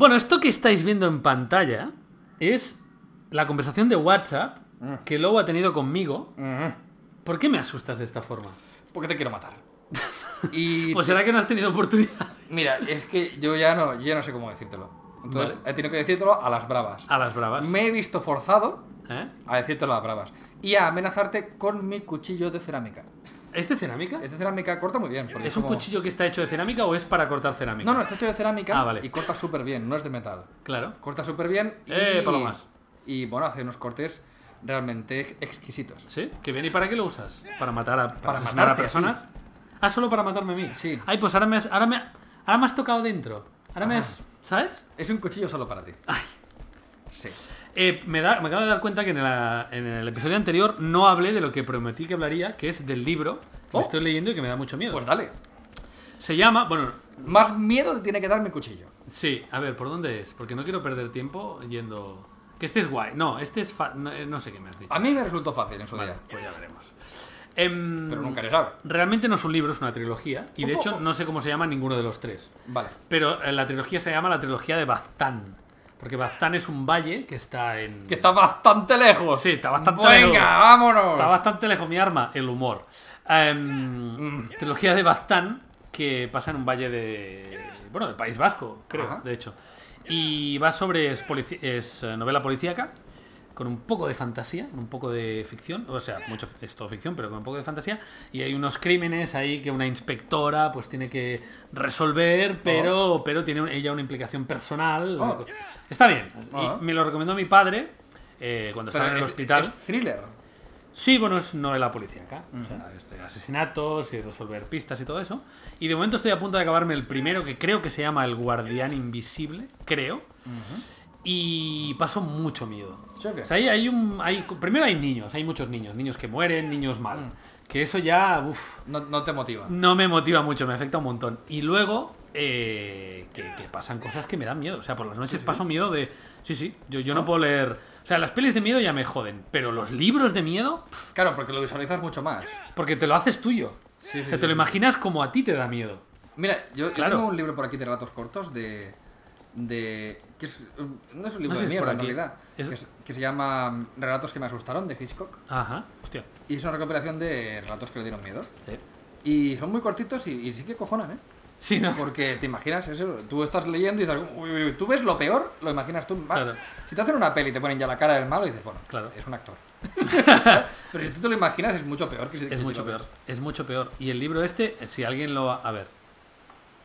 Bueno, esto que estáis viendo en pantalla es la conversación de WhatsApp que Lobo ha tenido conmigo. ¿Por qué me asustas de esta forma? Porque te quiero matar. Y Pues será que no has tenido oportunidad. mira, es que yo ya no, yo ya no sé cómo decírtelo. Entonces he tenido que decírtelo a las bravas. A las bravas. Me he visto forzado ¿Eh? a decírtelo a las bravas. Y a amenazarte con mi cuchillo de cerámica. ¿Es de cerámica? Este cerámica corta muy bien. ¿Es un como- cuchillo que está hecho de cerámica o es para cortar cerámica? No, no, está hecho de cerámica Ah, vale. y corta súper bien, no es de metal. Claro. Corta súper bien y... Eh, palomas. Y bueno, hace unos cortes realmente exquisitos. ¿Sí? ¿Qué bien? ¿Y para qué lo usas? ¿Para matar a, para Para asesinar a personas? Ah, solo para matarme a mí. Sí. Ay, pues ahora me has, ahora me, ahora me has tocado dentro. Ahora me has. ¿Sabes? Es un cuchillo solo para ti. Ay. Sí. Eh, me, da, me acabo de dar cuenta que en, la- en el episodio anterior no hablé de lo que prometí que hablaría, que es del libro que Oh. estoy leyendo y que me da mucho miedo. Pues dale. Se llama, bueno, Más miedo te tiene que dar mi cuchillo. sí, a ver, ¿por dónde es? Porque no quiero perder tiempo yendo... Que este es guay. No, este es... fa- No, eh, no sé qué me has dicho. A mí me resultó fácil en su Vale, día. pues ya veremos. Em, Pero nunca le sabe. Realmente no es un libro, es una trilogía. Y de hecho no sé cómo se llama ninguno de los tres. Vale. Pero eh, la trilogía se llama la trilogía de Baztán. Porque Baztán es un valle que está en... Que está bastante lejos. Sí, está bastante Venga, lejos. vámonos. Está bastante lejos mi arma, el humor. Em, trilogía de Baztán, que pasa en un valle de. Bueno, del País Vasco, creo, Ajá. de hecho. Y va sobre. Es, polici- es, eh, novela policíaca, con un poco de fantasía, un poco de ficción. O sea, mucho, es todo ficción, pero con un poco de fantasía. Y hay unos crímenes ahí que una inspectora pues tiene que resolver, pero, pero tiene ella una implicación personal. Oh. Está bien. Ah. Y me lo recomendó mi padre. eh, cuando Pero estaba en el es- hospital. Es thriller. Sí, bueno, es novela policíaca. O sea, es de asesinatos y resolver pistas y todo eso. Y de momento estoy a punto de acabarme el primero, que creo que se llama El Guardián Invisible, creo. Y paso mucho miedo. ¿Sí o qué? O sea, ahí hay un. Hay, primero hay niños, hay muchos niños, niños que mueren, niños mal. Que eso ya. uf, No, no te motiva. no me motiva mucho, me afecta un montón. Y luego, eh, que, que pasan cosas que me dan miedo. O sea, por las noches paso miedo de. Sí, sí, yo, yo no puedo leer. O sea, las pelis de miedo ya me joden, pero los libros de miedo, Claro, porque lo visualizas mucho más. porque te lo haces tuyo. Sí, o sea, te lo imaginas como a ti te da miedo. Mira, yo, tengo un libro por aquí de relatos cortos de. De que es, no es un libro No de si mierda en realidad. Es- Que, es- que se llama mm, Relatos que me asustaron de Hitchcock. Ajá, hostia. Y es una recopilación de relatos que le dieron miedo. Sí, Y son muy cortitos y, y sí que cojonan, ¿eh? Sí, ¿no? Porque te imaginas eso, tú estás leyendo y dices, uy, uy, uy, tú ves lo peor, lo imaginas tú. Claro. Si te hacen una peli y te ponen ya la cara del malo, dices, bueno, Claro. es un actor. Pero si tú te lo imaginas, es mucho peor que si que Es si mucho peor. Es mucho peor. Y el libro este, si alguien lo... A ver.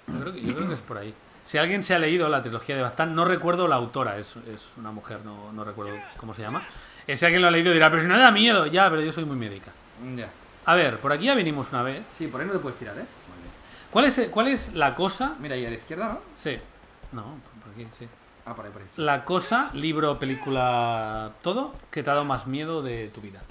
Yo creo que, yo creo que es por ahí. Si alguien se ha leído la trilogía de Bastán, no recuerdo la autora, es, es una mujer, no, no recuerdo cómo se llama. Eh, si alguien lo ha leído dirá, pero si no da miedo, ya, pero yo soy muy médica. Ya. A ver, por aquí ya venimos una vez. Sí, por ahí no te puedes tirar, ¿eh? ¿Cuál es, cuál es la cosa? Mira, y a la izquierda, ¿no? Sí. No, por aquí, sí. Ah, por ahí, por ahí. sí. La cosa, libro, película, todo, que te ha dado más miedo de tu vida.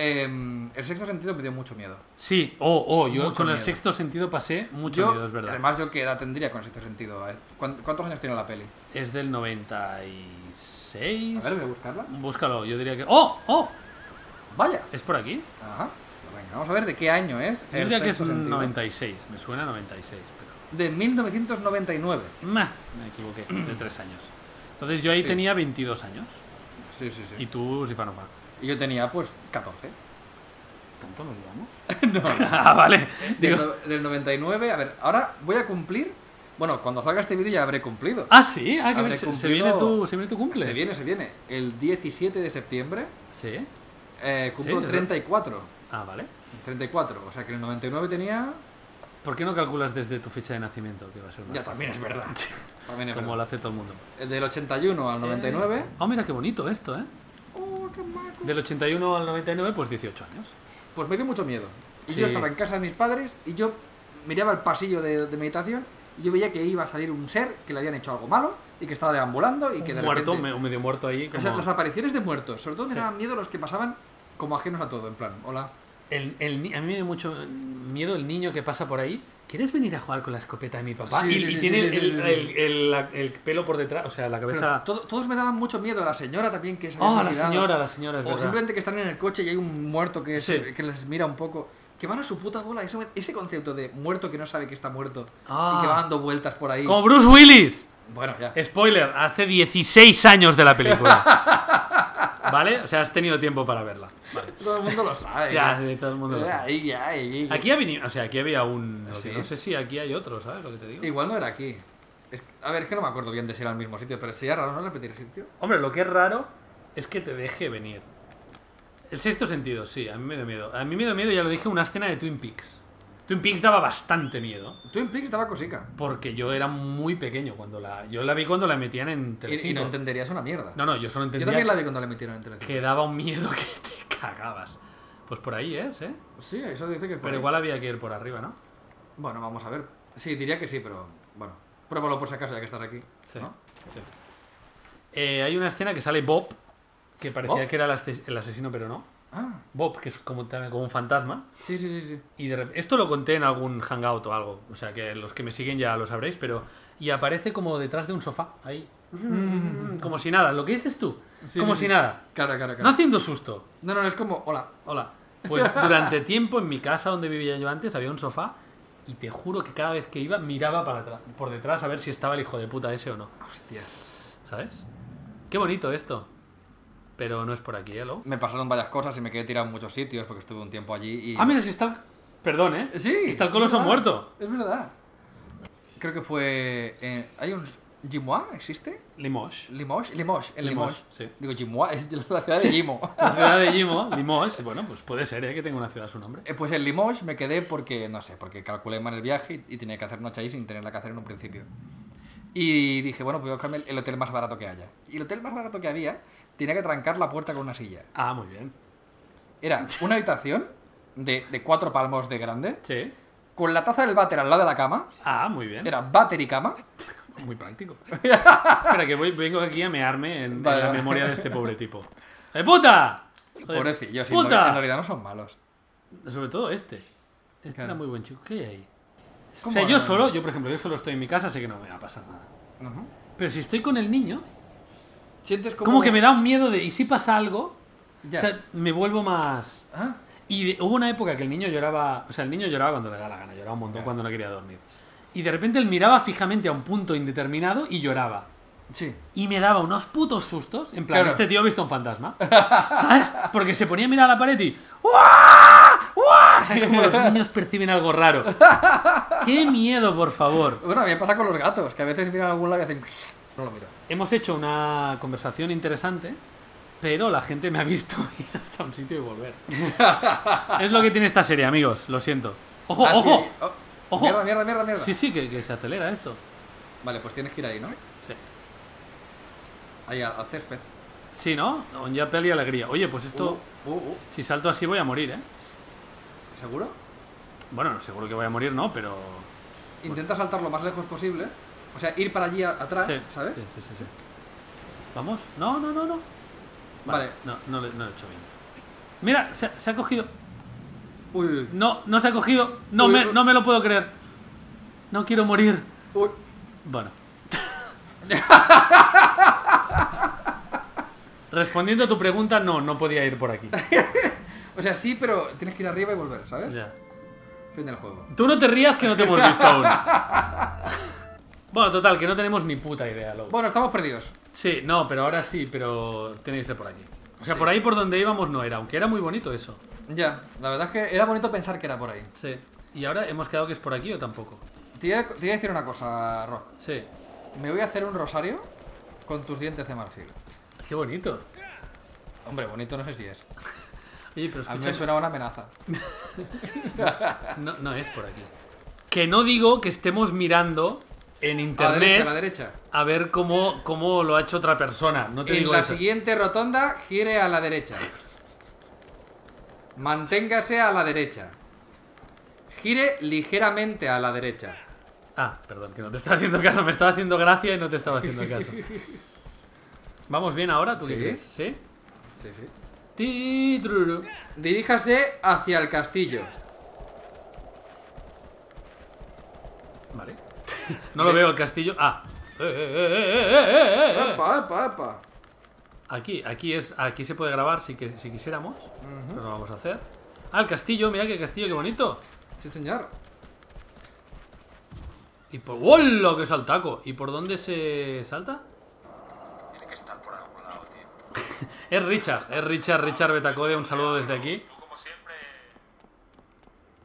Em, el sexto sentido me dio mucho miedo. Sí, oh, oh, yo Mucho con el sexto sentido pasé mucho Yo, miedo, es verdad. Además, yo qué edad tendría con el sexto sentido. Eh, ¿cuán- ¿Cuántos años tiene la peli? Es del 96. A ver, voy a buscarla. Búscalo, yo diría que. ¡Oh! ¡Oh! Vaya. ¿Es por aquí? Ajá. Venga, vamos a ver de qué año es. Yo diría que es sentido. 96. Me suena a 96, pero. De 1999. Mah, me equivoqué, de tres años. Entonces yo ahí Sí. tenía 22 años. Sí, sí, sí. Y tú, Sifanofa. Y yo tenía, pues, 14. ¿Tanto nos llevamos? no, ah, vale. Del, Digo, no- del 99. A ver, ahora voy a cumplir. Bueno, cuando salga este vídeo ya habré cumplido. ah, sí, ah, que Habré se, se cumplido- viene tu, se viene tu cumple. Se viene, se viene. El 17 de septiembre Sí. eh, cumplo Sí, es 34. Ah, vale. 34. O sea que en el 99 tenía. ¿Por qué no calculas desde tu fecha de nacimiento? Que va a ser más Ya también es verdad. También es Como lo verdad. hace todo el mundo. Del 81 al 99. Oh, mira qué bonito esto, ¿eh? Del 81 al 99, pues 18 años. Pues me dio mucho miedo. Y Sí. yo estaba en casa de mis padres y yo miraba el pasillo de, de meditación y yo veía que iba a salir un ser que le habían hecho algo malo y que estaba deambulando y que de muerto, repente... un medio muerto ahí. O sea, Como... las apariciones de muertos, sobre todo me Sí. daban miedo los que pasaban como ajenos a todo, en plan, hola. El, el ni- a mí me dio mucho miedo el niño que pasa por ahí. ¿Quieres venir a jugar con la escopeta de mi papá? Sí, y sí, y sí, tiene el, el- el- el- la- el pelo por detrás, o sea, la cabeza. todo- todos me daban mucho miedo, la señora también que había Oh, la suicidado. señora, la señora, es O verdad. simplemente que están en el coche y hay un muerto que, se- que les mira un poco. Que van a su puta bola. Eso ese concepto de muerto que no sabe que está muerto Ah. y que va dando vueltas por ahí. Como Bruce Willis. Bueno, ya. Spoiler, hace 16 años de la película. ¿Vale? O sea, has tenido tiempo para verla. Vale. Todo el mundo lo sabe. Ya, sí, todo el mundo lo sabe. Aquí, venido, o sea, aquí había un... Sí. No sé si aquí hay otro, ¿sabes lo que te digo? Igual no era aquí. Es- a ver, es que no me acuerdo bien de si era el mismo sitio, pero sería raro no repetir sitio. Hombre, lo que es raro es que te deje venir. El sexto sentido, sí, a mí me dio miedo. A mí me dio miedo, ya lo dije, una escena de Twin Peaks. Twin Peaks daba bastante miedo. Twin Peaks daba cosica. Porque yo era muy pequeño cuando la... Yo la vi cuando la metían en Telecinco. y no entenderías una mierda. No, no, yo solo Yo entendía también la vi cuando la emitieron en Telecinco. que daba un miedo que te cagabas. Pues por ahí es, ¿eh? Sí, eso dice que es por Pero ahí. igual había que ir por arriba, ¿no? Bueno, vamos a ver. Sí, diría que sí, pero bueno. Pruébalo por si acaso ya que estás aquí. Sí. ¿no? sí. Eh, hay una escena que sale Bob, que parecía ¿Bob? que era el asesino, pero no. Ah, Bob, que es como, también como un fantasma. sí, sí, sí, sí. Y de esto lo conté en algún hangout o algo. O sea que los que me siguen ya lo sabréis, pero. Y aparece como detrás de un sofá, ahí. Como si nada, lo que dices tú. Sí, como sí, si sí. nada. Claro, claro, No claro. haciendo susto. No, no, es como, hola. Hola. Pues durante tiempo en mi casa donde vivía yo antes había un sofá y te juro que cada vez que iba miraba para atrás, por detrás a ver si estaba el hijo de puta ese o no. Hostias. ¿Sabes? Qué bonito esto. Pero no es por aquí, ¿eh? Lo? Me pasaron varias cosas y me quedé tirado en muchos sitios porque estuve un tiempo allí y... Ah, mira, si está. Perdón, ¿eh? Sí. Está el coloso muerto. Es verdad. Creo que fue... en- ¿Hay un... Gimois? ¿Existe? Limoges. Limoges. Limoges. En Limoges, Limoges. sí. Digo, Gimois es la ciudad de Gimo. La ciudad de Limo, Limoges. Bueno, pues puede ser, ¿eh? Que tenga una ciudad a su nombre. Eh, Pues en Limoges me quedé porque, no sé, porque calculé mal el viaje y, y tenía que hacer noche ahí sin tenerla que hacer en un principio. Y dije, bueno, pues voy a buscarme el hotel más barato que haya. Y el hotel más barato que había tenía que trancar la puerta con una silla. Ah, muy bien. Era una habitación de, de cuatro palmos de grande, Sí. con la taza del váter al lado de la cama. Ah, muy bien. Era váter y cama. Muy práctico. Espera, que voy, vengo aquí a mearme en, en la memoria de este pobre tipo. ¡Eh, puta! Joder, Pobrecillos, sí, ¡Puta! en realidad no son malos. Sobre todo este. Este Claro. era muy buen chico. ¿Qué hay ahí? O ¿Cómo sea, yo no? solo, yo por ejemplo, yo solo estoy en mi casa, sé que no me va a pasar nada. Ujú. Pero si estoy con el niño, Sientes como... como, que me da un miedo de, ¿y si pasa algo? Ya. O sea, me vuelvo más... Ah, Y hubo una época que el niño lloraba, o sea, el niño lloraba cuando le daba la gana, lloraba un montón cuando no quería dormir. Y de repente él miraba fijamente a un punto indeterminado y lloraba. sí. Y me daba unos putos sustos. En plan, Claro. este tío ha visto un fantasma. ¿Sabes? Porque se ponía a mirar a la pared y. ¡Uah! ¡Uah! ¿Sabes cómo los niños perciben algo raro? ¡Qué miedo, por favor! Bueno, a mí me pasa con los gatos, que a veces miran a algún lado y hacen... No lo miro. Hemos hecho una conversación interesante, pero la gente me ha visto ir hasta un sitio y volver. es lo que tiene esta serie, amigos. Lo siento. ¡Ojo, Ah, sí. ojo! Oh, Ojo. Mierda, mierda, mierda, mierda. Sí, sí, que, que se acelera esto. Vale, pues tienes que ir ahí, ¿no? Sí. Ahí al, al césped. Sí, ¿no? On Yapel y alegría. Oye, pues esto, Uh, uh, uh. si salto así voy a morir, ¿eh? ¿Seguro? Bueno, no, seguro que voy a morir, no, pero... Intenta saltar lo más lejos posible. O sea, ir para allí a- atrás, Sí, ¿sabes? Sí, sí, sí, sí. ¿Vamos? No, no, no, no. Vale. No, no, lo he hecho bien. Mira, se, ha- se ha cogido. Uy, uy, No, no se ha cogido. No, Uy, me, uy. no me lo puedo creer. No quiero morir. uy. Bueno. Respondiendo a tu pregunta, no, no podía ir por aquí. O sea, sí, pero tienes que ir arriba y volver, ¿sabes? Ya. Fin del juego. Tú no te rías que no te hemos visto aún. Bueno, total, que no tenemos ni puta idea, Lobo. Bueno, estamos perdidos. Sí, no, pero ahora sí, pero tiene que ser por aquí. O sea, Sí. por ahí por donde íbamos no era, aunque era muy bonito eso. Ya, la verdad es que era bonito pensar que era por ahí. Sí. ¿Y ahora hemos quedado que es por aquí o tampoco? Te iba, a- te iba a decir una cosa, Rock. Sí. Me voy a hacer un rosario con tus dientes de marfil. Qué bonito. Hombre, bonito no sé si es. Oye, pero A mí me suena una amenaza. no, no es por aquí. Que no digo que estemos mirando en A la derecha, internet a la derecha. a ver cómo, cómo lo ha hecho otra persona. No te En digo la eso. siguiente rotonda, gire a la derecha. Manténgase a la derecha. Gire ligeramente a la derecha. Ah, perdón, que no te estaba haciendo caso. Me estaba haciendo gracia y no te estaba haciendo caso. ¿Vamos bien ahora? ¿Tú Sí. crees? ¿Sí? Sí, sí. Diríjase hacia el castillo. Vale. No lo veo el castillo. Ah. Eh, eh, eh, eh, eh, eh. Epa, epa, epa. Aquí, aquí es, aquí se puede grabar si, que, si quisiéramos. Pero lo vamos a hacer. Ah, el castillo, mira qué castillo, qué bonito. Sí, señor. ¿Y por... ¡Hola! ¡Qué saltaco! ¿Y por dónde se salta? Tiene que estar por algún lado, tío. Es Richard, es Richard, Richard Betacode, un saludo desde aquí. Tú, como siempre,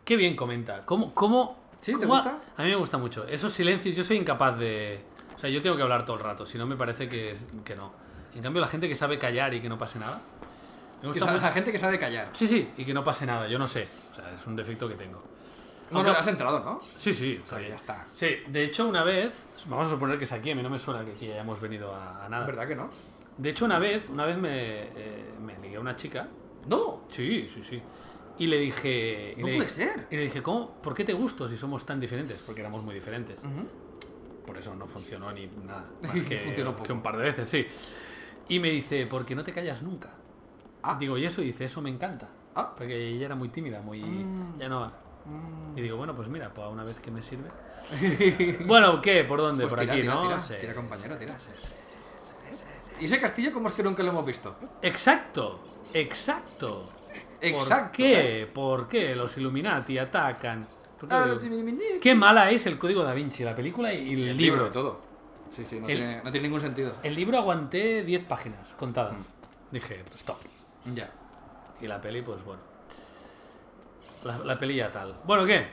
Qué bien comenta. ¿Cómo, cómo, ¿Sí? ¿Te gusta? A mí me gusta mucho. Esos silencios, yo soy incapaz de... O sea, yo tengo que hablar todo el rato, si no me parece que, que no. En cambio, la gente que sabe callar y que no pase nada... Me gusta mucho- la gente que sabe callar. Sí, sí, y que no pase nada, yo no sé. O sea, es un defecto que tengo. No, Aunque- no, has entrado, ¿no? Sí, sí, está sea, ya está. Sí, de hecho, una vez... Vamos a suponer que es aquí, a mí no me suena que aquí hayamos venido a, a nada. ¿Verdad que no? De hecho, una vez, una vez me, eh, me ligué a una chica No. Sí, sí, sí. Y le dije. No le puede ser. Y le dije, ¿cómo? ¿Por qué te gusto si somos tan diferentes? Porque éramos muy diferentes. Ujú. Por eso no funcionó ni nada. Más que, Funcionó que un par de veces, sí. Y me dice, ¿por qué no te callas nunca? Ah. Digo, y eso, y dice, eso me encanta. Ah. Porque ella era muy tímida, muy. Mm. Ya no. Y digo, bueno, pues mira, pues una vez que me sirve. bueno, ¿qué? ¿Por dónde? Pues Por tira, aquí, tira, ¿no? tira, Sí. tira, compañero, tira. ¿Y ese castillo cómo es que nunca lo hemos visto? Exacto, exacto. Exacto, ¿Por qué? ¿Por qué los Illuminati atacan? ¿Por qué Ah, digo- los Illuminati. Qué mala es el código da Vinci, la película y el, El libro. todo. Sí, sí, no, El- tiene, no tiene ningún sentido. El libro aguanté 10 páginas contadas. Dije, stop. Ya. Y la peli, pues bueno. La, la peli ya tal. Bueno, ¿qué?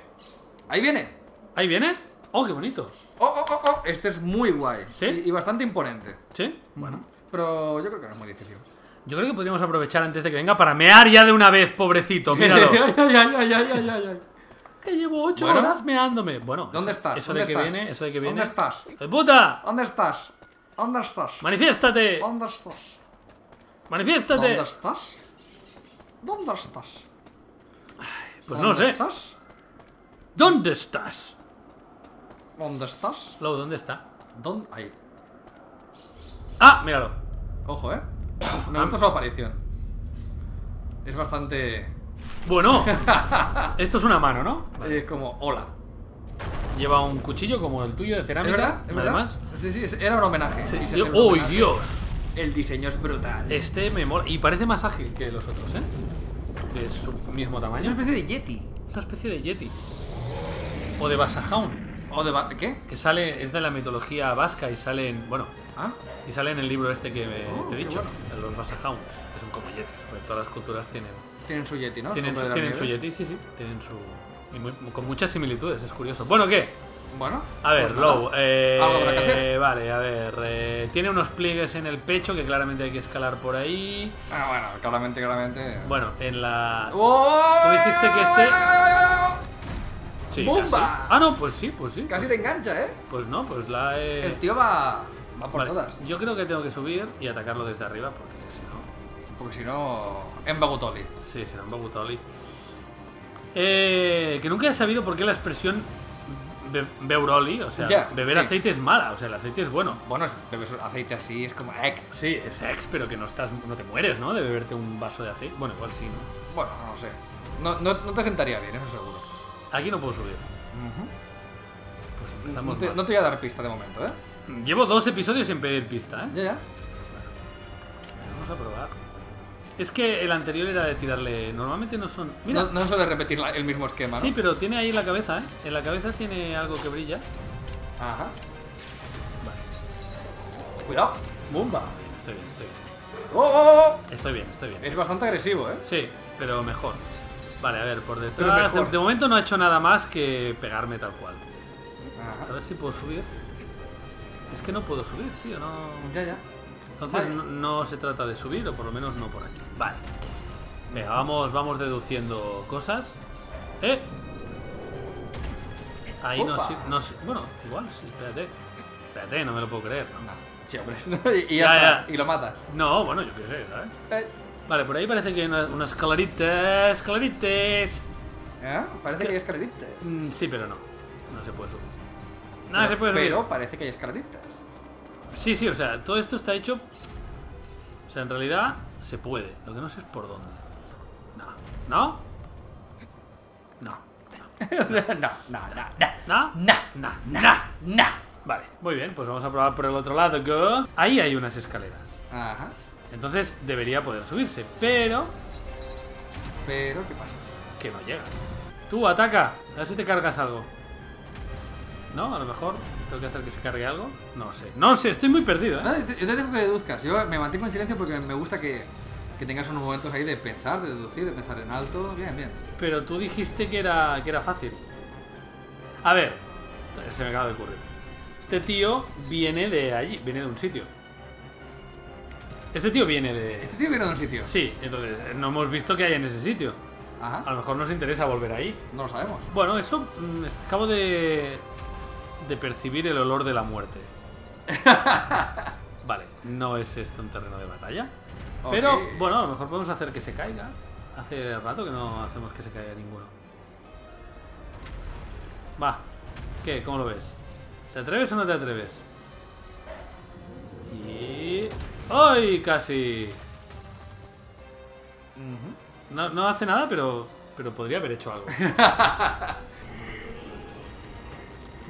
Ahí viene. ¿Ahí viene? ¡Oh, qué bonito! Oh, oh, oh, oh. Este es muy guay. ¿Sí? Y, y bastante imponente. ¿Sí? Bueno. Pero yo creo que no es muy difícil. Yo creo que podríamos aprovechar antes de que venga para mear ya de una vez, pobrecito. Míralo. ay, ay, ay, ay, ay, ay, ay. que llevo 8 Bueno. horas meándome. Bueno, ¿Dónde estás? Eso ¿Dónde de que estás? viene, eso de que viene. ¿Dónde estás? ¡Hijo de puta! ¿Dónde estás? ¿Dónde estás? ¡Manifiéstate! ¿Dónde estás? ¡Manifiéstate! ¿Dónde estás? ¿Dónde estás? Pues no ¿Dónde sé. estás? ¿Dónde estás? ¿Dónde estás? Lau, ¿dónde está? ¿Dónde? Ahí. ¡Ah! Míralo. Ojo, ¿eh? Me gusta su aparición. Es bastante... Bueno, esto es una mano, ¿no? eh, como, hola. Lleva un cuchillo como el tuyo de ¿Es cerámica. verdad? ¿Es verdad? además. Sí, sí, es- era un homenaje. Sí, yo- un ¡Oh, homenaje. Dios! El diseño es brutal. Este me mola. Y parece más ágil que los otros, ¿eh? Es su mismo Es una tamaño. especie de Yeti. Es una especie de Yeti. O de Basajaun. ¿O de... ba- ¿Qué? Que sale, es de la mitología vasca y sale en. Bueno, ¿Ah? y sale en el libro este que Oh, te he dicho. bueno. Los Basajauns. Que son como yetis. Porque todas las culturas tienen. Tienen su Yeti, ¿no? tienen Su tienen su yeti, sí, sí. Tienen su. y muy- con muchas similitudes, es curioso. Bueno, ¿qué? Bueno. A ver, pues. Low, eh, Algo habrá que hacer. vale, a ver, eh, tiene unos pliegues en el pecho que claramente hay que escalar por ahí. Ah, bueno, claramente, claramente. Bueno, en la... ¡Oh! Tú dijiste que este- Sí, ¡Bomba! casi. Ah, no, pues sí, pues sí. Casi te engancha, ¿eh? Pues no, pues la he... El tío va, va por Vale, todas. Yo creo que tengo que subir y atacarlo desde arriba porque si no... Porque si no, en Bagutoli. Sí, será un Bagutoli. Eh, que nunca he sabido por qué la expresión be- beuroli, o sea, Ya, beber sí. aceite es mala, o sea, el aceite es bueno. Bueno, si bebes aceite así es como ex. Sí, es ex, pero que no estás, no te mueres, ¿no? De beberte un vaso de aceite. Bueno, igual sí, ¿no? Bueno, no sé. No, no, no te sentaría bien, eso seguro. Aquí no puedo subir. Pues No empezamos te, no te voy a dar pista de momento, ¿eh? Llevo dos episodios sin pedir pista, ¿eh? Ya, ya. Vamos a probar. Es que el anterior era de tirarle. Normalmente no son. Mira. No, no suele repetir la- el mismo esquema, ¿no? Sí, pero tiene ahí en la cabeza, ¿eh? En la cabeza tiene algo que brilla. Ajá. Vale. Cuidado. ¡Bumba! Estoy bien, estoy bien. ¡Oh, oh, oh! Estoy bien, estoy bien. Es bastante agresivo, ¿eh? Sí, pero mejor. Vale, a ver, por detrás. De, momento no ha hecho nada más que pegarme tal cual. A ver si puedo subir. Es que no puedo subir, tío, no. Ya, ya. Entonces Vale. no, no se trata de subir, o por lo menos no por aquí. Vale. Venga, vamos, vamos deduciendo cosas. ¡Eh! Ahí no sí, no Bueno, igual, sí, espérate. Espérate, no me lo puedo creer. No. Sí, hombre. y, ya, Ya, está. ya. Y lo matas. No, bueno, yo qué sé, ¿sabes? Eh, Vale, por ahí parece que hay unas, unas. ¡Escaleritas! ¿eh? Parece que- que hay escaleritas. Mm, sí, pero no. No se puede subir. No se puede subir. Pero parece que hay escaleritas. Sí, sí, o sea, todo esto está hecho. O sea, en realidad se puede. Lo que no sé es por dónde. No. ¿No? No. no, no, no, no. ¿No? No. No. No. No. Vale, muy bien, pues vamos a probar por el otro lado. Go. Ahí hay unas escaleras. Ajá. Entonces debería poder subirse, pero Pero, ¿qué pasa? que no llega. Tú, ataca. A ver si te cargas algo. ¿No? A lo mejor tengo que hacer que se cargue algo. No sé. No sé, estoy muy perdido, ¿eh? yo te yo te dejo que deduzcas. Yo me mantengo en silencio porque me gusta que, que tengas unos momentos ahí de pensar, de deducir, de pensar en alto. Bien, bien. Pero tú dijiste que era, que era fácil. A ver, se me acaba de ocurrir. Este tío viene de allí, viene de un sitio. Este tío viene de... Este tío viene de un sitio. Sí, entonces no hemos visto que hay en ese sitio. A Ajá. lo mejor nos interesa volver ahí. No lo sabemos. Bueno, eso mm, acabo de, de percibir el olor de la muerte. Vale, no es esto un terreno de batalla. Pero bueno, a lo mejor podemos hacer que se caiga. Hace rato que no hacemos que se caiga ninguno. Va, ¿qué? ¿Cómo lo ves? ¿Te atreves o no te atreves? Y... ¡Ay! Casi. No, no hace nada, pero, pero podría haber hecho algo.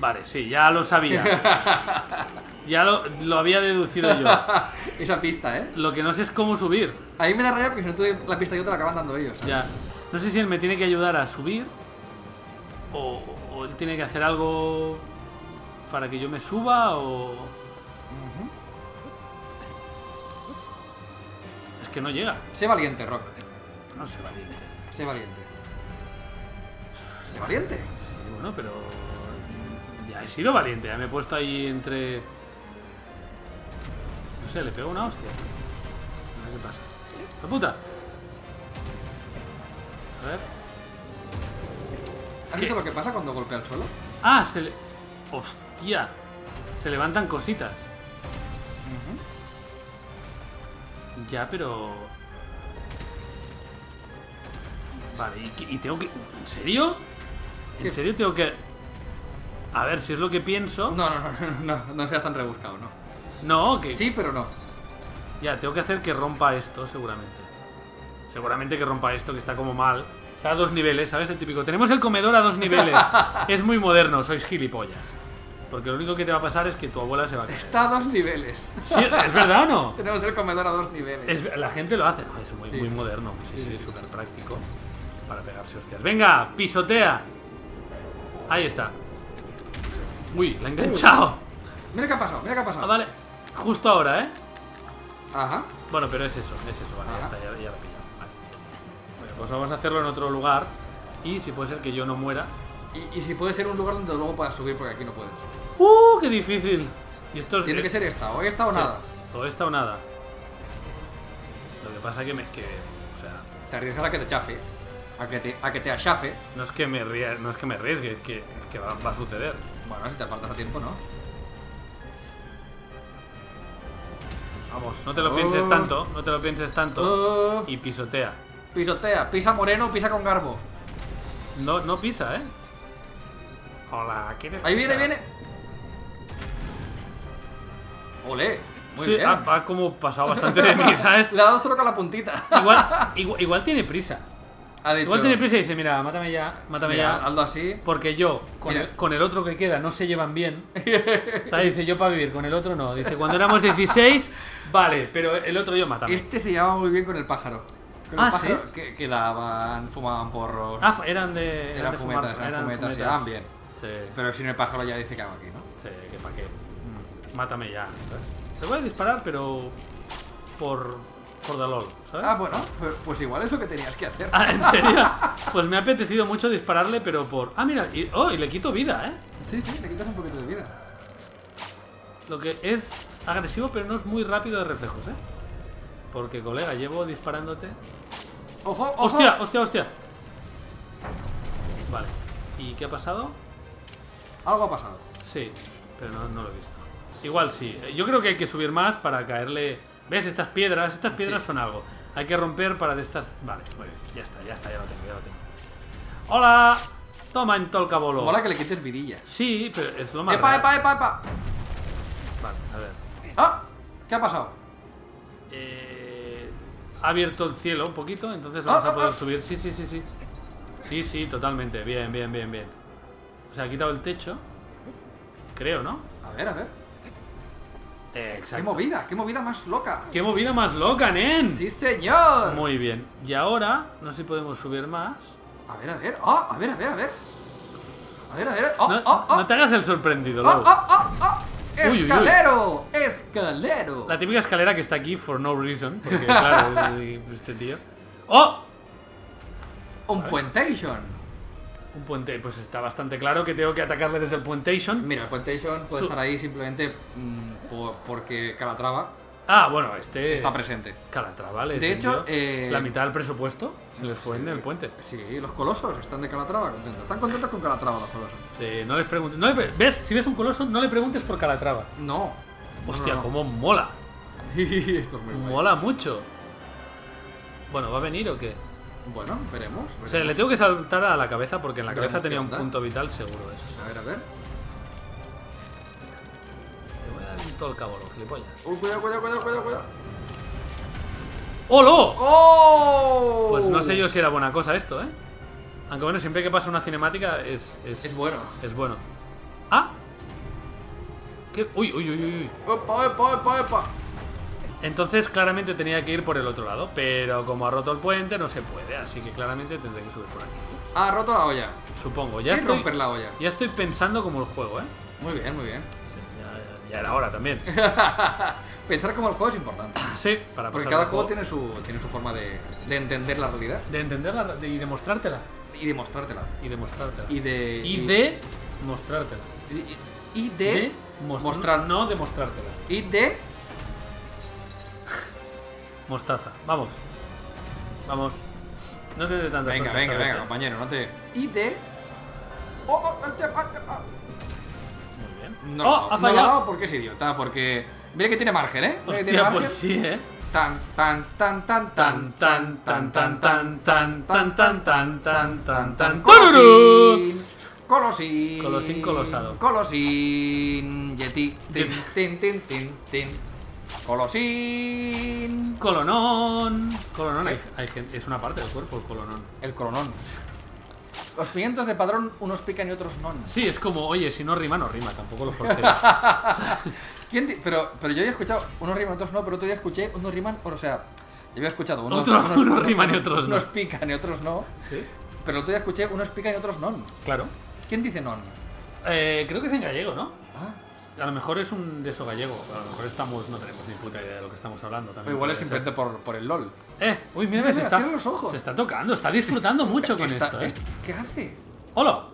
Vale, sí, ya lo sabía. Ya lo, lo había deducido yo. Esa pista, ¿eh? Lo que no sé es cómo subir. A mí me da rabia porque si no doy la pista yo te la acaban dando ellos. ¿sabes? Ya. No sé si él me tiene que ayudar a subir o, o él tiene que hacer algo para que yo me suba o... Es que no llega. Sé valiente, Rock. No sé, valiente. Sé valiente. Sé valiente. Sí, bueno, pero... He sido valiente, ya me he puesto ahí entre... No sé, le pego una hostia. A ver qué pasa. ¡La puta! A ver... ¿Has ¿Qué? visto lo que pasa cuando golpea el suelo? ¡Ah! Se le... ¡Hostia! Se levantan cositas. Ya, pero... Vale, ¿y, tengo que... ¿En serio? ¿En ¿Qué? serio tengo que...? A ver, si es lo que pienso... No, no, no, no, no, no seas tan rebuscado, no. No, que... Sí, pero no. Ya, tengo que hacer que rompa esto, seguramente. Seguramente que rompa esto, que está como mal. Está a dos niveles, ¿sabes? El típico. Tenemos el comedor a dos niveles. es muy moderno, sois gilipollas. Porque lo único que te va a pasar es que tu abuela se va a caer. Está a dos niveles. Sí, ¿Es verdad o no? Tenemos el comedor a dos niveles. Es- la gente lo hace. No, es muy, Sí. muy moderno. Sí, sí. súper práctico. Para pegarse hostias. ¡Venga! ¡Pisotea! Ahí está. Uy, la he enganchado. Mira qué ha pasado, mira qué ha pasado. Ah, vale. Justo ahora, ¿eh? Ajá. Bueno, pero es eso, es eso, vale, ya está, ya, ya lo he pillado. Vale. Bueno, pues vamos a hacerlo en otro lugar. Y si puede ser que yo no muera. Y, y si puede ser un lugar donde luego puedas subir porque aquí no puedes. ¡Uh! ¡Qué difícil! Y esto es- Tiene que ser esta, o esta o sí, nada. O esta o nada. Lo que pasa que me. Que, o sea, Te arriesgas a que te chafe. A que te, a que te achafe. no es que me ría, no es que me arriesgue, es que, es que va, va a suceder. Bueno, si te apartas a tiempo, ¿no? Vamos, no te lo Oh. pienses tanto, no te lo pienses tanto. Oh, Y pisotea. pisotea, pisa moreno, pisa con garbo. No, no pisa, ¿eh? Hola, ¿quieres Ahí viene, viene. Ole, muy Sí, bien. ha, ha como pasado bastante de mí, ¿sabes? Le ha dado solo con la puntita. Igual, igual, igual tiene prisa. Ha dicho. Igual tiene prisa y dice, mira, mátame ya, mátame Mira, ya. hazlo así. Porque yo, con el, con el otro que queda, no se llevan bien. ¿Sabes? Dice, yo para vivir, con el otro no. Dice, cuando éramos 16, vale, pero el otro yo mátame. Este se llevaba muy bien con el pájaro. Con Ah, el pájaro ¿sí? que quedaban, fumaban porros. Ah, eran de. eran de fumetas, fumar- eran fumetas, se fumetas. llevaban bien. Sí, Pero sin el pájaro ya dice que hago aquí, ¿no? sí, que para qué. Mm, Mátame ya. Te voy a disparar, pero. Por. Por the lol, ¿sabes? Ah, bueno, pues- pues igual es lo que tenías que hacer. Ah, ¿en serio? Pues me ha apetecido mucho dispararle, pero por. Ah, mira, y, oh, y le quito vida, ¿eh? Sí, sí, le quitas un poquito de vida. Lo que es agresivo, pero no es muy rápido de reflejos, ¿eh? Porque, colega, llevo disparándote. ¡Ojo, ojo! ¡Hostia, hostia, hostia! Vale. ¿Y qué ha pasado? Algo ha pasado. Sí, pero no, no lo he visto. Igual sí. Yo creo que hay que subir más para caerle. ¿Ves? Estas piedras, estas piedras Sí. son algo. Hay que romper para de estas. Vale, muy bien. Ya está, ya está, ya lo tengo, ya lo tengo. ¡Hola! Toma en Tolcabolo. Mola que le quites vidilla. Sí, pero es lo más. ¡Epa, real. epa, epa, epa! Vale, a ver. ¡Ah! ¿Qué ha pasado? Eh, ha abierto el cielo un poquito, entonces vamos Ah, a ah, poder ah. subir. Sí, sí, sí, sí. Sí, sí, totalmente. Bien, bien, bien, bien. O sea, ha quitado el techo. Creo, ¿no? A ver, a ver. Eh, ¡Qué exacto. movida! ¡Qué movida más loca! ¡Qué movida más loca, nen! ¡Sí, señor! Muy bien. Y ahora, no sé si podemos subir más. A ver, a ver. ¡Ah! A ver, a ver, a ver. A ver, a ver. ¡Oh, no, oh, oh! no te hagas el sorprendido, ¡Oh, Lobo. oh, oh, oh! Uy, uy, uy. ¡Escalero! ¡Escalero! La típica escalera que está aquí for no reason. Porque, claro, este tío. ¡Oh! Un puentation. Un puente, pues está bastante claro que tengo que atacarle desde el puentation. Mira, el puentation puede Su- estar ahí simplemente mm, por- porque Calatrava Ah, bueno, este. está presente. Calatrava les De hecho, eh, la mitad del presupuesto se les fue en el puente. Sí, los colosos están de Calatrava contentos. Están contentos con Calatrava los colosos. Sí, no les preguntes. No le ¿Ves? Si ves un coloso, no le preguntes por Calatrava. No. Hostia, No, no, no. cómo mola. Esto es muy guay. Mola mucho. Bueno, ¿va a venir o qué? Bueno, veremos. O sea, le tengo que saltar a la cabeza porque en la Veremos cabeza tenía un punto vital seguro de eso. A ver, a ver. Te voy a dar todo el cabo, los gilipollas. Uy, cuidado, cuidado, cuidado, cuidado, cuidado. ¡Holo! ¡Oh! Pues no sé yo si era buena cosa esto, ¿eh? Aunque bueno, siempre que pasa una cinemática es. Es, Es bueno. es bueno. ¡Ah! ¿Qué? Uy, uy, uy, uy, uy. ¡Epa, epa, epa, epa! Entonces claramente tenía que ir por el otro lado, pero como ha roto el puente no se puede, así que claramente tendré que subir por aquí. Ah, ha roto la olla. Supongo, ya ¿Qué estoy, romper la olla? ya estoy pensando como el juego, ¿eh? Muy bien, muy bien. Sí, ya, ya era hora también. Pensar como el juego es importante. Sí, para Porque cada juego tiene su, tiene su forma de, de entender la realidad De entenderla de- y demostrártela. y demostrártela. Y demostrártela. Y de. Y de mostrártela. y- y de, mos- mostrar. No demostrártela. Y de. Mostaza. Vamos. Vamos. No te dé tanta Venga, venga, venga, ¿eh? compañero, no te. Y de. Oh, oh, oh, oh, oh, oh. Muy bien. No, ¡Oh! no, ha no fallado. dado porque es idiota, porque. Mira que tiene margen, ¿eh? Mira que tiene Hostia, margen. pues sí, ¿eh? Tan, tan, tan, tan, Tan, tan, tan, tan, tan, tan, tan, tan, tan, tan, tan, tan. Colosín. Colosín. Colosín colosado. Colosín. Yeti. Tin, tin, tin, tin, tin. Colosín. Colonón. Colonón. Hay, hay gente, es una parte del cuerpo el colonón. El colonón. Los pimientos de padrón, unos pican y otros no. Sí, es como, oye, si no rima, no rima. Tampoco lo forcéis. ¿Quién di- pero, pero yo había escuchado unos riman, otros no, pero otro día escuché unos riman, o sea, yo había escuchado unos, Otros- unos riman y otros no. Unos pican y otros no. ¿Sí? Pero el otro día escuché unos pican y otros no. Claro. ¿Quién dice non? Eh, creo que es en gallego, ¿no? Ah, A lo mejor es un de eso gallego. A lo mejor estamos, no tenemos ni puta idea de lo que estamos hablando. o También igual es simplemente por, por el LOL. Eh, uy, mira, Mira, se está, cierra los ojos. se está tocando, está disfrutando mucho con Está- esto, ¿eh? ¿Qué hace? ¡Hola!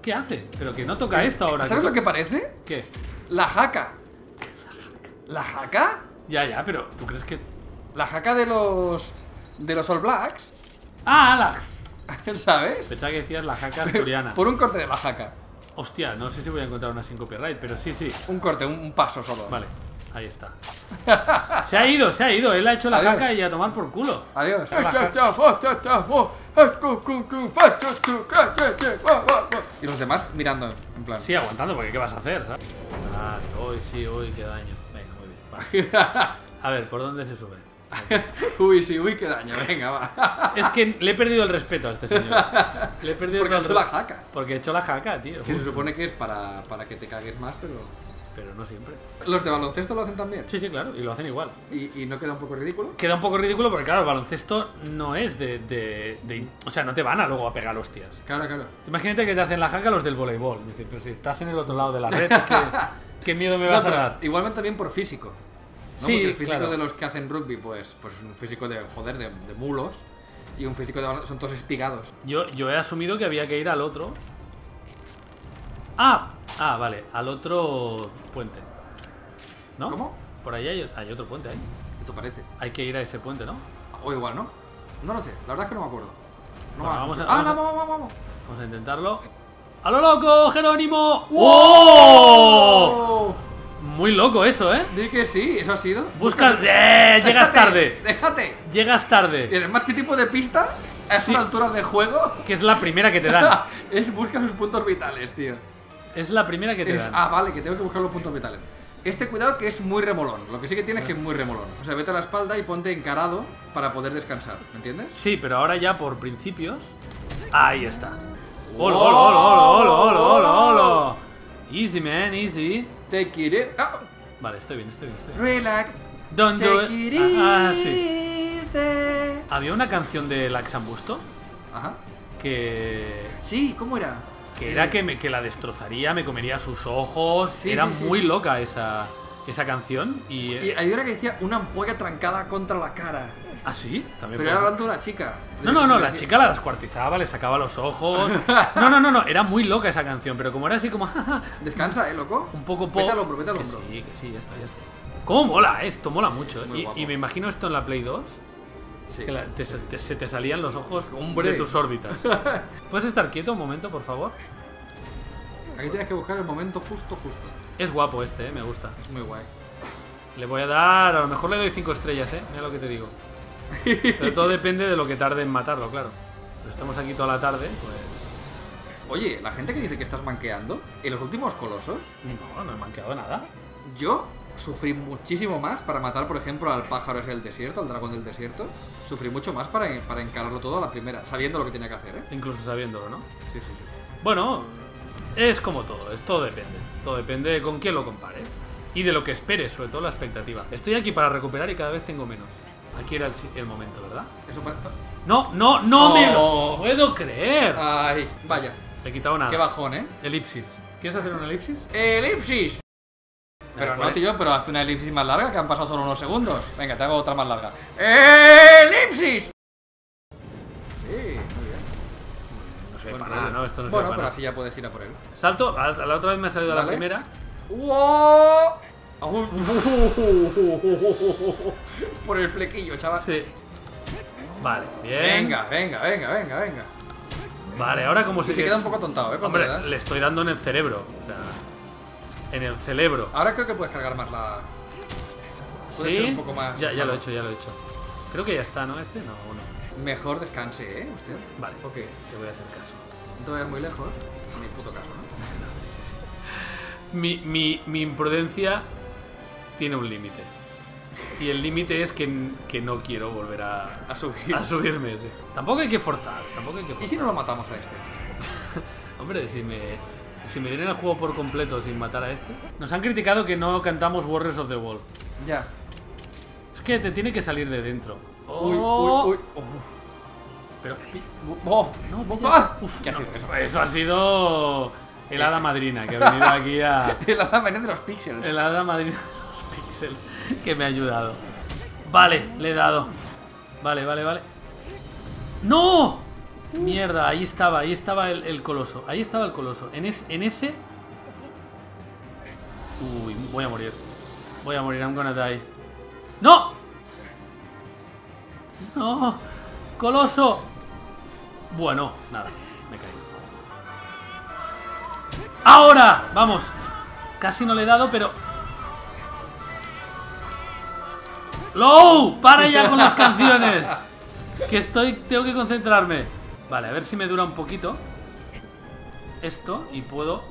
¿Qué hace? Pero que no toca esto ahora. ¿Sabes lo que parece? ¿Qué? La jaca. ¿La jaca? Ya, ya, pero ¿tú crees que...? La jaca de los. de los All Blacks. ¡Ah, la... ¿Sabes? Pensaba que decías la jaca asturiana. Por un corte de la jaca. Hostia, no sé si voy a encontrar una sin copyright, pero sí, sí. Un corte, un, paso solo. Vale, ahí está. Se ha ido, se ha ido. Él ha hecho la Adiós. jaca y a tomar por culo. Adiós. Y los demás mirando, en plan. Sí, aguantando, porque ¿qué vas a hacer, sabes? Vale, hoy sí, hoy qué daño. Venga, muy bien. A ver, ¿por dónde se sube? Uy, sí, uy, qué daño. Venga, va. Es que le he perdido el respeto a este señor. Le he perdido Porque ha hecho la jaca. Porque he hecho la jaca, tío. Que se supone que es para, para que te cagues más, pero. Pero no siempre. Los de baloncesto lo hacen también. Sí, sí, claro, y lo hacen igual. Y, y no queda un poco ridículo. Queda un poco ridículo porque, claro, el baloncesto no es de, de- de- O sea, no te van a luego a pegar hostias. Claro, claro. Imagínate que te hacen la jaca los del voleibol. Dices, pero si estás en el otro lado de la red, ¿qué, qué miedo me No, vas a pero dar? igualmente también por físico. ¿No? Sí, Porque el físico claro. de los que hacen rugby, pues, pues es un físico de, joder, de, de mulos. Y un físico de son todos espigados. Yo, yo he asumido que había que ir al otro. Ah, ah, vale, al otro puente. ¿No? ¿Cómo? Por ahí hay, hay otro puente ahí. Eso parece. Hay que ir a ese puente, ¿no? O igual, ¿no? No lo sé, la verdad es que no me acuerdo. No Bueno, me vamos a- Ah, vamos a- vamos, vamos, vamos. Vamos a intentarlo. ¡A lo loco, Jerónimo! ¡Oh! Muy loco eso, ¿eh? Di que sí, eso ha sido. Buscas. ¡Eh! Llegas Déjate, tarde. Déjate. Llegas Y tarde. además, ¿qué tipo de pista a Sí. esta altura de juego? Que es la primera que te dan. es busca sus puntos vitales, tío. Es la primera que te Es- dan. ah, vale, que tengo que buscar los puntos vitales. Este cuidado que es muy remolón. Lo que sí que tiene es que es muy remolón. O sea, vete a la espalda y ponte encarado para poder descansar. ¿Me entiendes? Sí, pero ahora ya por principios. Ahí está. ¡Hola, hola, hola, hola, hola, hola, hola! Easy, man, easy. Take it in. Ah, Vale, estoy bien, estoy bien. Estoy bien. relax. Don't do Take it. it Ah, ah, sí. Había una canción de Laxambusto Ajá. que. Sí, ¿cómo era? que era que, me, que la destrozaría, me comería sus ojos. Sí, era sí, sí, muy sí. loca esa, esa canción. Y, Y hay una que decía una ampolla trancada contra la cara. ¿Ah, sí? También Pero era hablando de una chica. No, no, no, la chica la descuartizaba, le sacaba los ojos. No, no, no, no, era muy loca esa canción, pero como era así como Descansa, eh, loco. un poco pop. Vete al hombro, vete al que sí, que sí, esto, esto. ¿Cómo mola esto? Mola mucho. muy Y, me imagino esto en la Play 2. Sí. Que la- te- te- se te salían los ojos Hombre. de tus órbitas. ¿Puedes estar quieto un momento, por favor? Aquí tienes que buscar el momento justo, justo. Es guapo este, eh, me gusta. Es muy guay. Le voy a dar, a lo mejor le doy 5 estrellas, ¿eh? Mira lo que te digo. Pero todo depende de lo que tarde en matarlo, claro. Pues estamos aquí toda la tarde, pues... Oye, la gente que dice que estás manqueando, en los últimos colosos, No, no he manqueado nada. yo sufrí muchísimo más para matar, por ejemplo, al pájaro ese del desierto, al dragón del desierto. Sufrí mucho más para, para encararlo todo a la primera, sabiendo lo que tenía que hacer, ¿eh? Incluso sabiéndolo, ¿no? Sí, sí, sí. Bueno, es como todo, es, todo depende. Todo depende de con quién lo compares. Y de lo que esperes, sobre todo la expectativa. Estoy aquí para recuperar y cada vez tengo menos. Aquí era el, momento, ¿verdad? Eso para... No, no, no me lo Oh. puedo creer. Ay, vaya, Le he quitado nada. qué bajón, ¿eh? Elipsis. ¿Quieres hacer una elipsis? ¡Elipsis! Pero no, tío, pero hace una elipsis más larga que han pasado solo unos segundos. Venga, te hago otra más larga. ¡Elipsis! Sí, muy bien. No sirve Bueno, para nada, ¿no? Esto no bueno pero nada. así ya puedes ir a por él. Salto, a, la otra vez me ha salido la primera. ¡Wow! Por el flequillo, chaval. Sí. Vale, bien. Venga, venga, venga, venga, venga. Vale, ahora como si se queda un poco tontado, ¿eh? Hombre, le estoy dando en el cerebro. O sea, en el cerebro. Ahora creo que puedes cargar más la. Puede ser ¿Sí? un poco más. Ya, ya lo he hecho, ya lo he hecho. Creo que ya está, ¿no? Este no, uno. Mejor descanse, ¿eh? Usted. Vale, Ok. te voy a hacer caso. No te vayas muy lejos. Ni puto caso, ¿no? Mi, mi, mi imprudencia tiene un límite. Y el límite es que, que no quiero volver a, A subir. a subirme. sí. Tampoco hay que forzar, tampoco hay que ¿Y si no lo matamos a este? Hombre, si me, si me dieran el juego por completo sin matar a este. Nos han criticado que no cantamos Warriors of the Wall. Ya. Es que te tiene que salir de dentro. Uy, Oh, uy, uy. Oh. Pero, Oh. no. Ah. Uf, ¿Qué ha no, sido eso? Eso ha sido el hada madrina que ha venido aquí a. La dama de los píxeles. El hada madrina que me ha ayudado. Vale, le he dado. Vale, vale, vale. ¡No! Mierda, ahí estaba, ahí estaba el, coloso. Ahí estaba el coloso. En, es- en ese. Uy, voy a morir. Voy a morir, I'm gonna die. ¡No! ¡No! ¡Coloso! Bueno, nada, me caído. ¡Ahora! Vamos. Casi no le he dado, pero. ¡Low! ¡Para ya con las canciones! Que estoy. Tengo que concentrarme. Vale, a ver si me dura un poquito. Esto y puedo.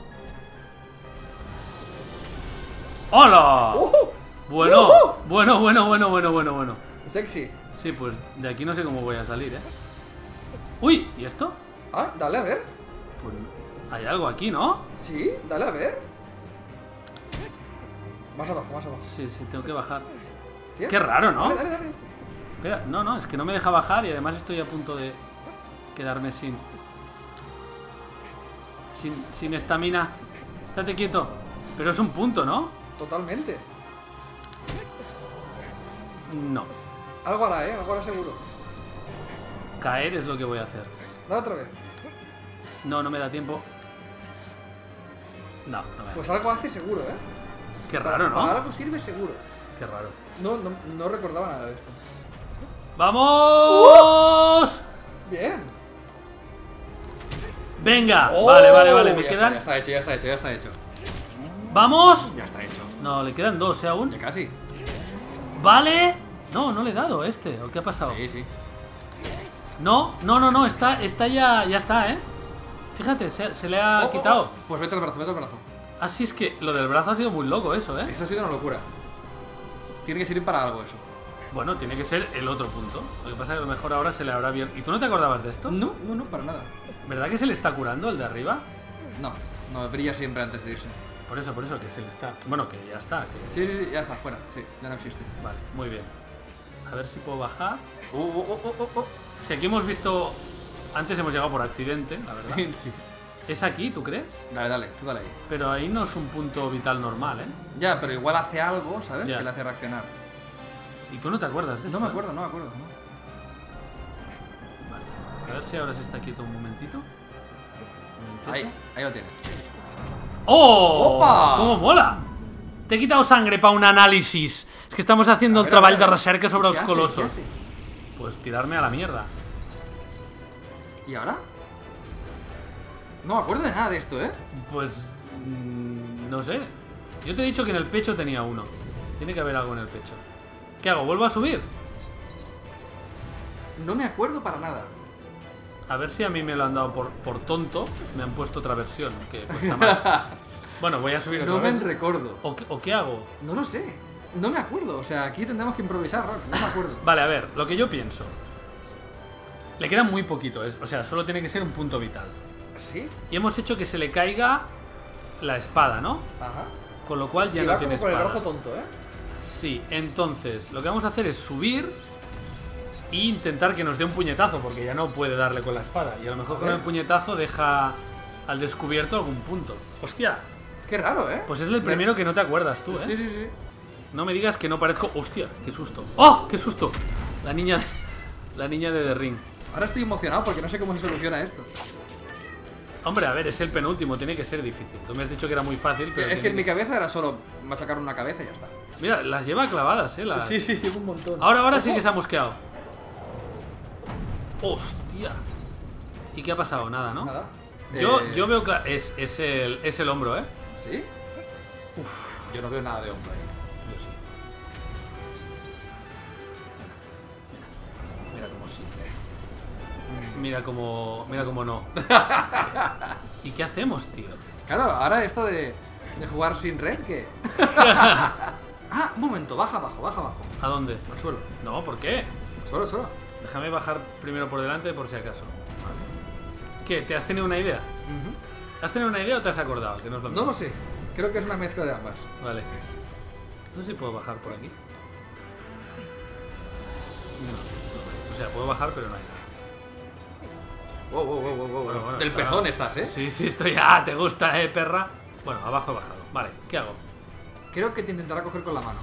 ¡Hola! Bueno, bueno, bueno, bueno, bueno, bueno, bueno. Sexy. Sí, pues de aquí no sé cómo voy a salir, ¿eh? ¡Uy! ¿Y esto? Ah, dale a ver. Pues hay algo aquí, ¿no? Sí, dale a ver. Más abajo, más abajo. Sí, sí, tengo que bajar. Hostia. Qué raro, ¿no? Dale, dale, dale. Espera, no, no, es que no me deja bajar y además estoy a punto de quedarme sin. Sin sin estamina. Estate quieto. Pero es un punto, ¿no? Totalmente. No. Algo hará, ¿eh? Algo hará seguro. Caer es lo que voy a hacer. Dale otra vez. No, no me da tiempo. No, no me da. Pues algo hace seguro, ¿eh? Qué raro, Para ¿no? algo sirve seguro. Qué raro. No, no, no recordaba nada de esto. ¡Vamos! Bien. Venga, vale, vale, vale, me Oh, Ya quedan. Está, ya está hecho, ya está hecho, ya está hecho. ¡Vamos! Ya está hecho. No, le quedan dos, ¿eh? Aún. Ya casi. ¿Vale? No, no le he dado a este. ¿O qué ha pasado? Sí, sí. No, no, no, no, está, está ya, ya está, ¿eh? Fíjate, se, se le ha Oh, oh, quitado. oh. Pues vete al brazo, vete al brazo. Así es que lo del brazo ha sido muy loco eso, ¿eh? Eso ha sido una locura. Tiene que servir para algo eso. Bueno, tiene que ser el otro punto. Lo que pasa es que a lo mejor ahora se le habrá abierto. ¿Y tú no te acordabas de esto? No, no, no, para nada. ¿Verdad que se le está curando el de arriba? No, no, brilla siempre antes de irse. Por eso, por eso, que se le está. Bueno, que ya está. que- Sí, sí, sí, ya está, fuera. Sí, ya no existe. Vale, muy bien. A ver si puedo bajar. Oh, oh, oh, oh, oh, Si aquí hemos visto. Antes hemos llegado por accidente, la verdad. sí. ¿Es aquí, tú crees? Dale, dale, tú dale ahí. Pero ahí no es un punto vital normal, ¿eh? Ya, pero igual hace algo, ¿sabes? Ya. Que le hace reaccionar. Y tú no te acuerdas de No esto, me ¿eh? acuerdo, no me acuerdo. ¿no? Vale. A ver si ahora se está quieto un momentito. Un momentito. Ahí, ahí lo tienes. ¡Oh! ¡Opa! ¡Cómo mola! Te he quitado sangre para un análisis. Es que estamos haciendo el ver, a trabajo de recerca sobre ¿Qué los colosos. Pues tirarme a la mierda. ¿Y ahora? No me acuerdo de nada de esto, ¿eh? Pues. mm, no sé. Yo te he dicho que en el pecho tenía uno. Tiene que haber algo en el pecho. ¿Qué hago? ¿Vuelvo a subir? No me acuerdo para nada. A ver si a mí me lo han dado por, por tonto. Me han puesto otra versión. Que cuesta más. bueno, voy a subir otra No me recuerdo. ¿O, qué- o qué hago? No lo sé. No me acuerdo. O sea, aquí tendremos que improvisar, Rock. No me acuerdo. Vale, a ver, lo que yo pienso. Le queda muy poquito, es, o sea, solo tiene que ser un punto vital. ¿Sí? Y hemos hecho que se le caiga la espada, ¿no? Ajá. Con lo cual ya Y no tiene como con el espada. brazo tonto, ¿eh? Sí, entonces lo que vamos a hacer es subir e intentar que nos dé un puñetazo, porque ya no puede darle con la espada. Y a lo mejor A con el puñetazo deja al descubierto algún punto. Hostia, Qué raro, ¿eh? pues es el primero que no te acuerdas tú, ¿eh? Sí, sí, sí. No me digas que no parezco. Hostia, qué susto. ¡Oh! ¡Qué susto! La niña. La niña de The Ring. Ahora estoy emocionado porque no sé cómo se soluciona esto. Hombre, a ver, es el penúltimo, tiene que ser difícil. Tú me has dicho que era muy fácil, pero. es que en mi cabeza era solo machacar una cabeza y ya está. Mira, las lleva clavadas, eh. las- sí, llevo un montón. Ahora, ahora sí que se ha mosqueado. Hostia. ¿Y qué ha pasado? Nada, ¿no? Nada. Yo, Eh, yo veo que es, es, el, es el hombro, ¿eh? ¿Sí? Uf, yo no veo nada de hombre ahí. Yo sí. Mira, mira cómo sí. Mira cómo. Mira cómo no. ¿Y qué hacemos, tío? Claro, ahora esto de, de jugar sin red, ¿qué? ah, un momento, baja abajo, baja abajo. ¿A dónde? Al suelo. No, ¿por qué? Suelo, suelo. Déjame bajar primero por delante por si acaso. ¿Qué? ¿Te has tenido una idea? Ujú. ¿Has tenido una idea o te has acordado? Que no es lo No mismo. lo sé. Creo que es una mezcla de ambas. Vale. No sé si puedo bajar por aquí. No. O sea, puedo bajar, pero no hay nada. Wow, wow, wow, wow. Bueno, bueno, Del pezón estás, ¿eh? Sí, sí, estoy. Ah, te gusta, eh, perra. Bueno, abajo he bajado. Vale, ¿qué hago? Creo que te intentará coger con la mano.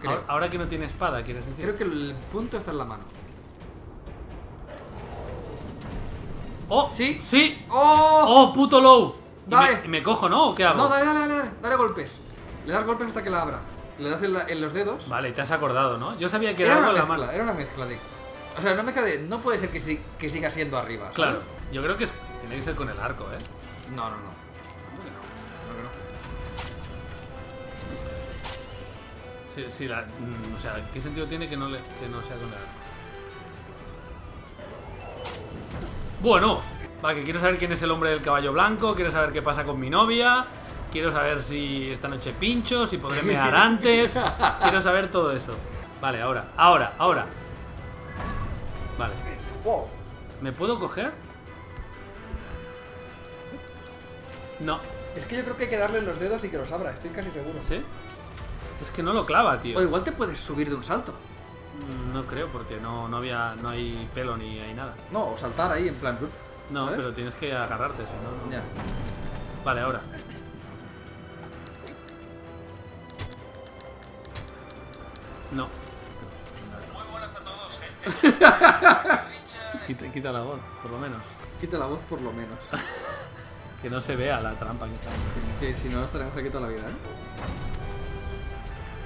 Creo. Ahora, que no tiene espada, ¿quieres decir? Creo que el punto está en la mano. ¡Oh! Sí. ¡Sí! ¡Oh! ¡Oh, puto low! ¿Y Dale. me, y me cojo, no? ¿O qué hago? No, dale, dale, dale, dale. Golpes. Le das golpes hasta que la abra. Le das en, la- en los dedos. Vale, te has acordado, ¿no? Yo sabía que era, Era algo en la mano. era una mezcla de. O sea, una mezcla de. No puede ser que, si- que siga siendo arriba. ¿sabes? Claro, yo creo que es- tiene que ser con el arco, ¿eh? No, no, no. No, no. Sí, sí, la- mm, o sea, ¿qué sentido tiene que no, le- que no sea con el arco? Bueno, va, que quiero saber quién es el hombre del caballo blanco, quiero saber qué pasa con mi novia, quiero saber si esta noche pincho, si podré mear antes, quiero saber todo eso. Vale, ahora, ahora, ahora. Vale, Wow. ¿me puedo coger? No, Es que yo creo que hay que darle los dedos y que los abra, estoy casi seguro. ¿sí? Es que no lo clava, tío. O igual te puedes subir de un salto. Mm, No creo, porque no, no había, no hay pelo ni hay nada. No, o saltar ahí en plan. No, ¿sabes? pero tienes que agarrarte, si no. Ya. Vale, ahora. No. Quita, quita la voz, por lo menos. Quita la voz por lo menos. Que no se vea la trampa que está. es que si no estaremos aquí toda la vida, ¿eh?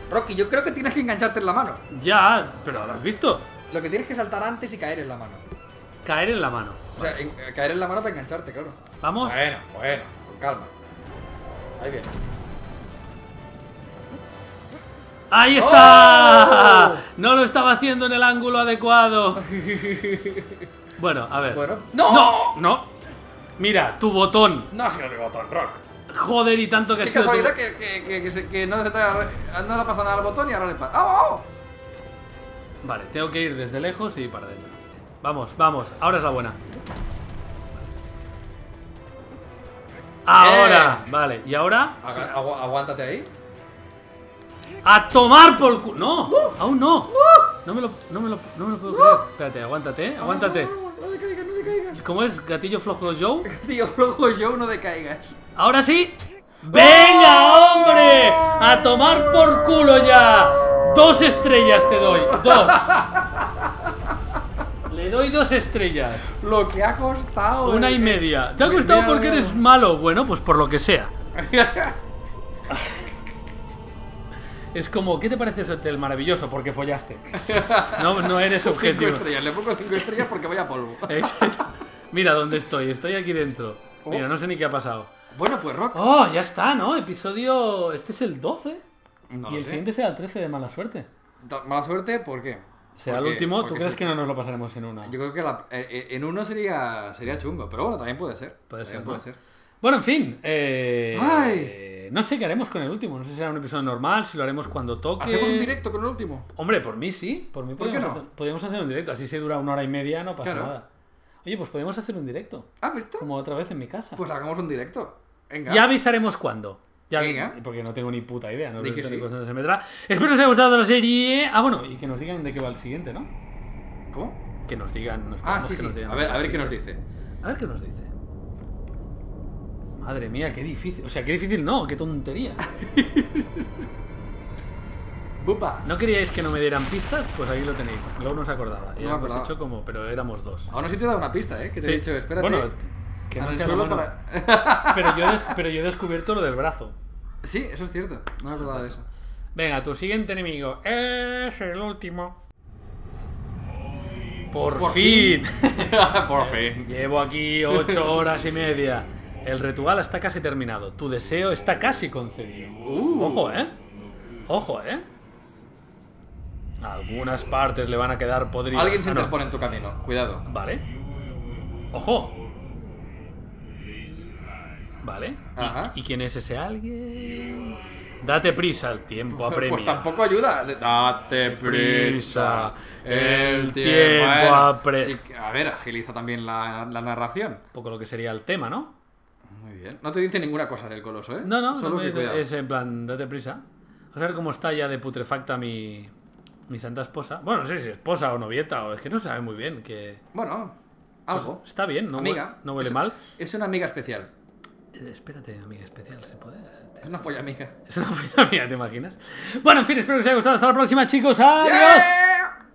Rocky, yo creo que tienes que engancharte en la mano. Ya, pero ¿lo has visto? Lo que tienes que saltar antes y caer en la mano. Caer en la mano. O sea, en- caer en la mano para engancharte, claro. Vamos. Bueno, bueno, con calma. Ahí viene. ¡Ahí está! ¡Oh! No lo estaba haciendo en el ángulo adecuado. Bueno, a ver. Bueno. ¡No! ¡No! ¡No! Mira, tu botón. No ha sido mi botón, Rock. Joder, y tanto que ha sido tu- casualidad que, que, que, que, se- que no, se te ha, no le ha pasado nada al botón y ahora le pasa. ¡Ah, ¡Vamos! Vale, tengo que ir desde lejos y para adentro. Vamos, vamos, ahora es la buena. Ahora, vale, y ahora aguántate ahí. A tomar por cu... No, aún no. No me lo, no me lo, no me lo puedo creer. Espérate, aguántate, eh, aguántate. No, no, no, no, no, no, no, no, caigas. ¿Cómo es? Gatillo flojo Joe. Tío, flojo show, no decaigas. Ahora sí. ¡Venga, hombre! ¡A tomar por culo ya! Dos estrellas te doy. Dos. Le doy dos estrellas. Lo que ha costado. Una eh, y media. ¿Te ha mira, porque eres malo? Bueno, pues por lo que sea. Es como, ¿qué te parece ese hotel maravilloso? Porque follaste. No, no eres Cinco objetivo. estrellas, le pongo cinco estrellas porque vaya polvo. Exacto. Mira dónde estoy. Estoy aquí dentro. Oh. Mira, no sé ni qué ha pasado. Bueno, pues Rock. Oh, ya está, ¿no? Episodio. Este es el 12. No y el sé. siguiente será el 13 de mala suerte. Mala suerte, ¿por qué? Será el último. ¿Tú crees sí. que no nos lo pasaremos en una? Yo creo que la- eh, eh, en uno sería, sería chungo, pero bueno, también puede ser. Puede También ser, puede ¿no? ser. Bueno, en fin. eh, Ay. No sé qué haremos con el último. No sé si será un episodio normal, si lo haremos cuando toque. ¿Hacemos un directo con el último? Hombre, por mí sí. Por mí ¿Por qué podríamos, no? hacer, podríamos hacer un directo. Así se dura una hora y media, no pasa Claro. nada. Oye, pues podemos hacer un directo. ¿Ah, visto? Como otra vez en mi casa. Pues hagamos un directo. Venga. Ya avisaremos cuándo. Ya, Venga. Porque no tengo ni puta idea. No sé sí. cuándo se meterá. Espero que os haya gustado la serie. Ah, bueno, y que nos digan de qué va el siguiente, ¿no? ¿Cómo? Que nos digan. nos Ah, sí, que sí. nos digan A ver, a ver qué nos dice. A ver qué nos dice. Madre mía, qué difícil. O sea, qué difícil no, qué tontería. ¡Bupa! ¿No queríais que no me dieran pistas? Pues ahí lo tenéis. Luego no os acordaba. No Ya hemos acordaba. hecho como, pero éramos dos. Aún así te he dado una pista, ¿eh? Que te Sí. he dicho, espérate. Bueno, que no sea mano. para... Pero yo, pero yo he descubierto lo del brazo. sí, eso es cierto. No me acordaba de eso. Venga, tu siguiente enemigo es el último. Por, Por fin. Por fin. Llevo aquí ocho horas y media. El ritual está casi terminado. Tu deseo está casi concedido. Uh. Ojo, ¿eh? Ojo, ¿eh? Algunas partes le van a quedar podridas. Alguien se Ah, no. interpone en tu camino. Cuidado. Vale. Ojo. Vale. ¿Y- Ajá. ¿Y, quién es ese alguien? Date prisa, el tiempo apremia. Pues tampoco ayuda. Date prisa. El tiempo tiempo apre- sí, a ver, agiliza también la, la narración. Un poco lo que sería el tema, ¿no? Bien. No te dice ninguna cosa del coloso, ¿eh? No, no, Solo no que dice- es en plan, date prisa. Vamos a ver cómo está ya de putrefacta mi, mi santa esposa. Bueno, no sé si esposa o novieta, o es que no se sabe muy bien. que Bueno, algo. Está bien, no, amiga. huele, no huele Es- mal. Es una amiga especial. Eh, espérate, amiga especial, ¿se puede? Es una folla amiga. Es una fea amiga, ¿te imaginas? Bueno, en fin, espero que os haya gustado. Hasta la próxima, chicos. ¡Adiós! ¡Yeah!